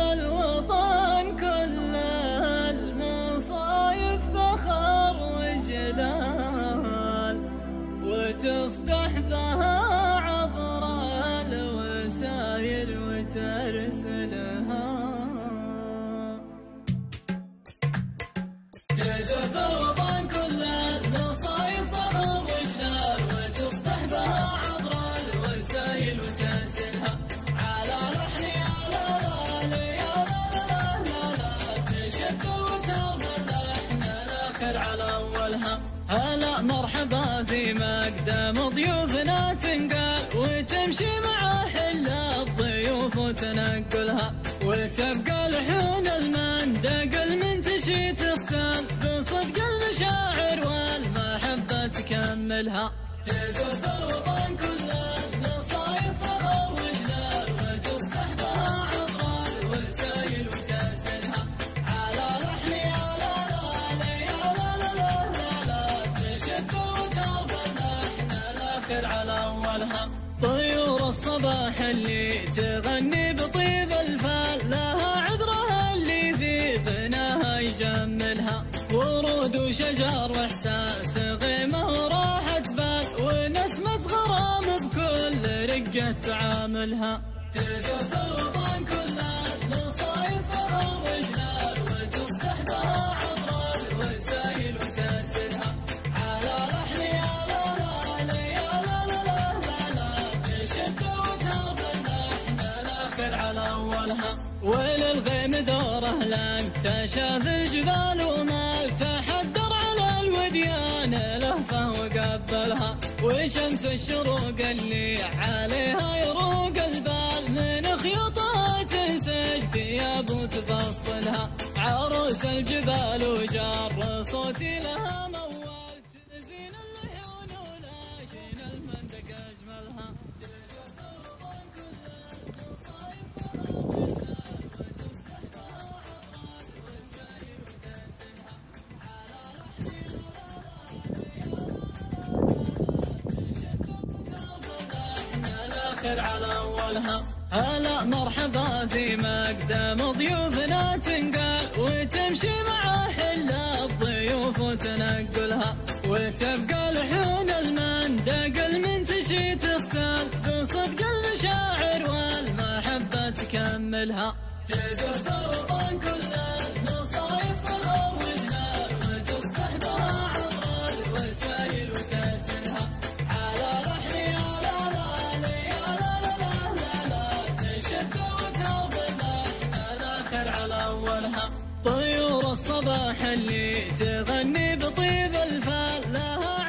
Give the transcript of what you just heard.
الوطن كل المصايف فخر وجلال وتصدح بها عبر الوسائل وترسلها. تزف الوطن كل فخر وجلال وتصدح بها عبر الوسائل وترسلها. الآخر على أولها. هلا مرحبا في مقدم ضيوفنا تنقال وتمشي مع حل الضيوف وتنقلها. وتبقى لحون المندق المنتشي تختال بصدق المشاعر والمحبة تكملها. تزف الوطن كله نصايف الآخر على أولها. طيور الصباح اللي تغني بطيب الفال لها عذرها اللي في بناها يجملها. ورود وشجر وإحساس غيمة وراحة بال ونسمة غرام بكل رقة تعاملها. تزف الوطن كله نصايف فخر على اولها وللغيم دورة لك تشاف الجبال وما تحدر على الوديان. لهفه وقبلها وشمس الشروق اللي عليها يروق البال. من خيوطها تنسج ثياب وتفصلها عروس الجبال وجار صوتي لها موال. تزين اللحون ولكن المندق أجملها. الآخر على أولها. هلا مرحبا في مقدم ضيوفنا تنقال وتمشي مع حل الضيوف وتنقلها. وتبقى لحون المندق المنتشي تختال. بصدق المشاعر والمحبة تكملها. تزف الوطن كله والصباح اللي تغني بطيب الفلاحة